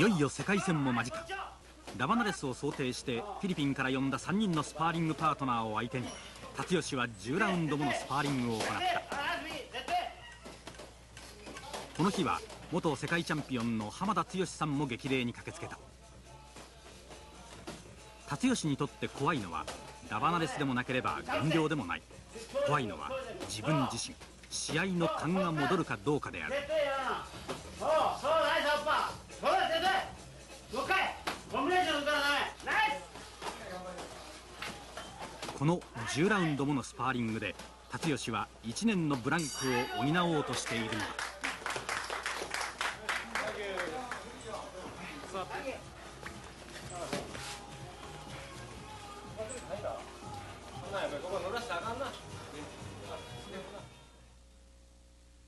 いよいよ世界戦も間近。ラバナレスを想定してフィリピンから呼んだ3人のスパーリングパートナーを相手に辰吉は10ラウンドものスパーリングを行った。この日は元世界チャンピオンの浜田剛さんも激励に駆けつけた。辰吉にとって怖いのはラバナレスでもなければ減量でもない。怖いのは自分自身。試合の勘が戻るかどうかである。この10ラウンドものスパーリングで辰吉は1年のブランクを補おうとしているのだ。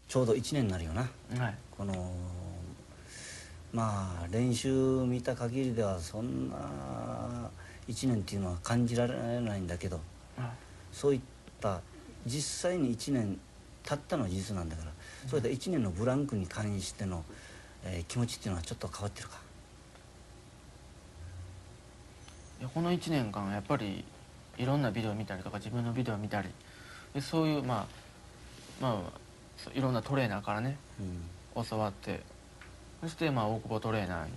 ちょうど1年になるよな、はい、このまあ練習見た限りではそんな1年っていうのは感じられないんだけど、はい、そういった実際に1年経ったのは事実なんだから、うん、そういった1年のブランクに関しての、えー、気持ちっていうのはちょっと変わってるか。いやこの1年間やっぱりいろんなビデオ見たりとか自分のビデオ見たりでそういうまあまあいろんなトレーナーからね、うん、教わってそしてまあ大久保トレーナーに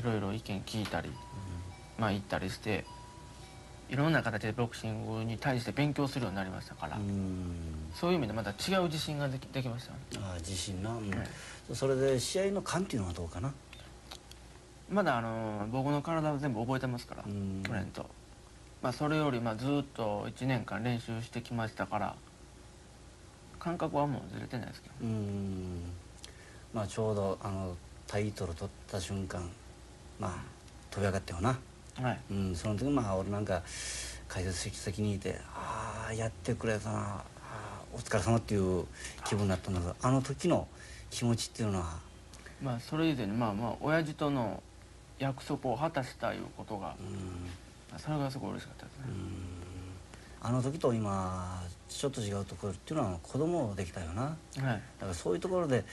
いろいろ意見聞いたり、うん、まあ行ったりしていろんな形でボクシングに対して勉強するようになりましたから、うん、そういう意味でまた違う自信ができできました、ね、ああ自信な、うん。はい、それで試合の勘っていうのはどうかな？まだあの僕の体は全部覚えてますから去年と、まあ、それよりまあずっと1年間練習してきましたから感覚はもうずれてないですけど。うん。まあちょうどあのタイトル取った瞬間まあ飛び上がったよな、はい。うん、その時まあ俺なんか解説席先にいて「ああやってくれたなあお疲れ様っていう気分になったんだけどあの時の気持ちっていうのは？まあそれ以前にまあまあ親父との約束を果たしたいうことが、うん、それがすごい嬉しかったですね。あの時と今ちょっと違うところっていうのは子供できたよな、はい、だからそういうところで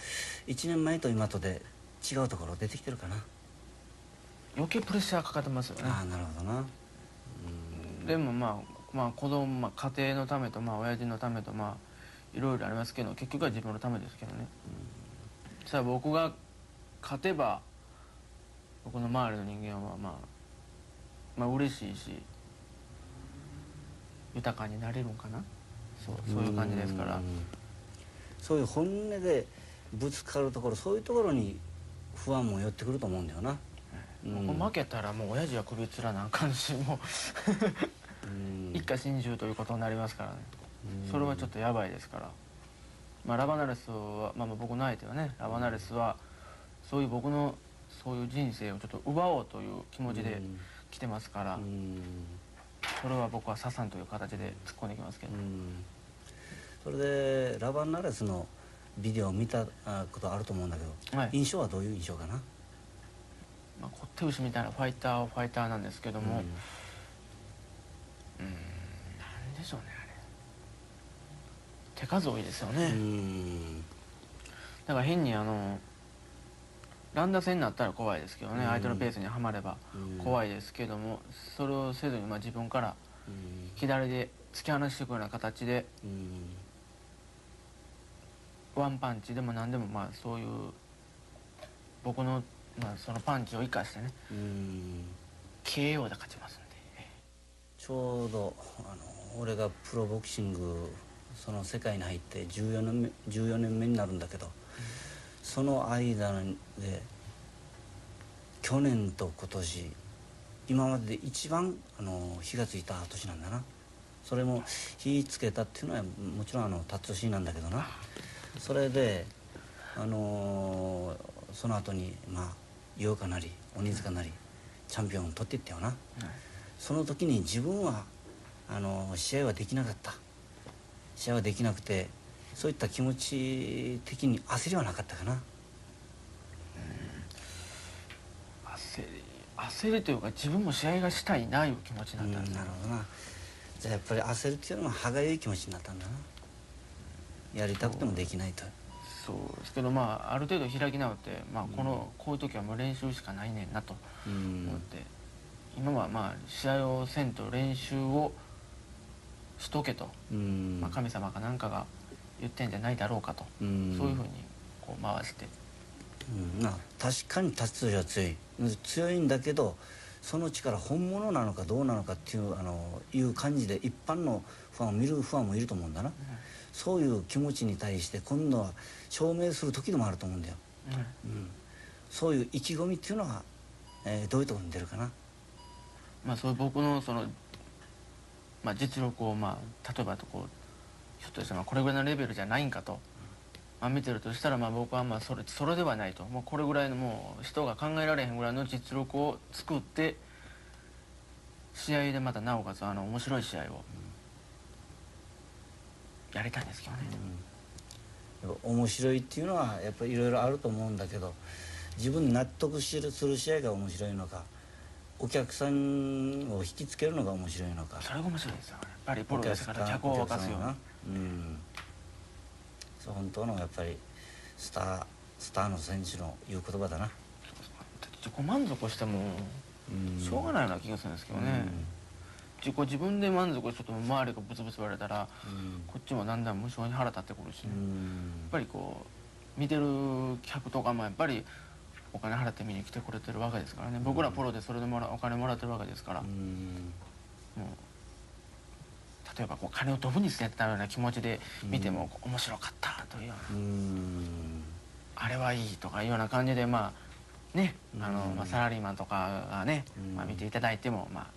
1年前と今とで違うところ出てきてるかな余計プレッシャーかかってますよね。ああなるほどな。でもまあまあ子供、まあ、家庭のためとまあ親父のためとまあいろいろありますけど結局は自分のためですけどね。さあ僕が勝てば僕の周りの人間はまあまあ嬉しいし豊かになれるんかな。そうそういう感じですから。そういう本音でぶつかるところそういうところに不安も寄ってくると思うんだよな、うん、負けたらもう親父は首つらなあかんしもう。一家心中ということになりますからね。それはちょっとやばいですから。まあラバナレスは、まあ、僕の相手はねラバナレスはそういう僕のそういう人生をちょっと奪おうという気持ちで来てますから。それは僕はササンという形で突っ込んでいきますけど、それでラバンナレスのビデオを見たことあると思うんだけど、はい、印象はどういう印象かな、まあ、こって牛みたいなファイターファイターなんですけども。うん。なんでしょうねあれ。手数多いですよね。だから変にあの乱打戦になったら怖いですけどね、相手のペースにはまれば怖いですけどもそれをせずにまあ自分から左で突き放していくような形でワンパンチでも何でもまあそういう僕のまあそのパンチを生かしてね KO で勝ちますんで。ちょうどあの俺がプロボクシングその世界に入って14年目 ,14 年目になるんだけど、その間で去年と今年今までで一番あの火がついた年なんだな。それも火つけたっていうのはもちろんあの達しなんだけどな。それであのー、その後にまあ陽花なり鬼塚なりチャンピオンを取っていったよな、はい、その時に自分はあのー、試合はできなかった。試合はできなくてそういった気持ち的に焦りはなかったかな、焦り焦りというか自分も試合がしたいないう気持ちになったんなるほどな。じゃあやっぱり焦るっていうのは歯がゆい気持ちになったんだな。やりたくてもできないとそうですけどまあある程度開き直って、まあ、この、こういう時はもう練習しかないねんなとう思っんて、今はまあ試合をせんと練習をしとけと、うん。まあ、神様かなんかが言ってんじゃないだろうかと、うん。そういうふうにこう回して。うん。まあ確かに達人は強い。強いんだけどその力本物なのかどうなのかっていうあのいう感じで一般のファンを見るファンもいると思うんだな、そういう気持ちに対して今度は証明する時でもあると思うんだよ、うん。うん、そういう意気込みっていうのは、えーどういうところに出るかな。まあ、そういう僕のその、まあ、実力を、まあ、例えばとこうひょっとしてまあこれぐらいのレベルじゃないんかと、まあ、見てるとしたらまあ僕はまあそれそれではないと。もうこれぐらいのもう人が考えられへんぐらいの実力を作って試合でまたなおかつあの面白い試合をやりたいんですけどね。やっぱ面白いっていうのはやっぱりいろいろあると思うんだけど自分に納得しする試合が面白いのかお客さんを引きつけるのが面白いのか。それが面白いですよやっぱりプロおですから客を沸かすような。うんそう本当のやっぱりスタースターの選手の言う言葉だな。自己満足してもうん。しょうがないような気がするんですけどね、自己自分で満足しても周りがブツブツ言われたらうん。こっちもだんだん無性に腹立ってくるしね、うやっんぱりこう見てる客とかもやっぱりお金払って見に来てくれてるわけですからね。僕らプロでそれでもらお金もらってるわけですから、うん。もう例えばこう金をドブに捨てたような気持ちで見ても、面白かったというような、うんあれはいいとかいうような感じでまあねあの、うんまあ、サラリーマンとかがね、うん。まあ、見ていただいても、まあ、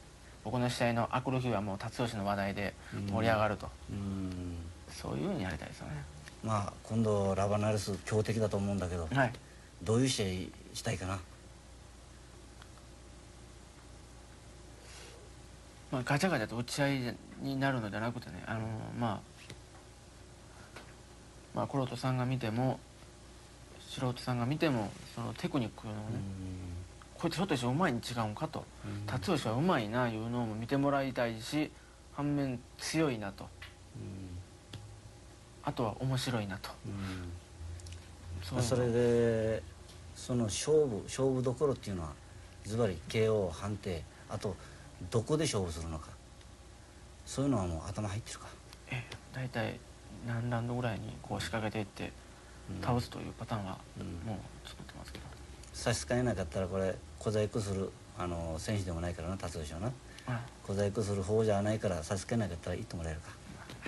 僕の試合のあくる日はもう辰吉の話題で盛り上がると、うん。そういうふうにやりたいですよね。まあ今度ラバナレス強敵だと思うんだけどはい。どういう試合したいかな？まあ、ガチャガチャと打ち合いになるのではなくてねあのまあまあ黒人さんが見ても素人さんが見てもそのテクニックのね、こいつひょっとしてうまいに違うんかと。うん。辰吉はうまいないうのも見てもらいたいし反面強いなと。あとは面白いなと。うん。そそれでその勝負勝負どころっていうのはズバリ KO 判定。あとどこで勝負するのか。そういうのはもう頭入ってるか。ええ大体何ラウンドぐらいにこう仕掛けていってうん。倒すというパターンはうん。もう作ってますけど、差し支えなかったらこれ小細工するあの選手でもないからな達夫氏はな。うん小細工する方じゃないから差し支えなかったら言ってもらえるか。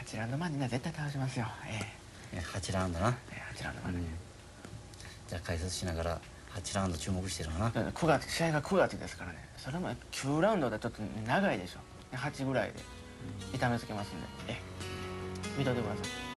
8ラウンド前には絶対倒しますよ。ええ。8ラウンドな、えええ8ラウンド前に、うん、じゃあ解説しながら8ラウンド注目してるな。9月試合が9月ですからね。それも9ラウンドでちょっと長いでしょ。8ぐらいで。痛めつけますんで。え見といてください。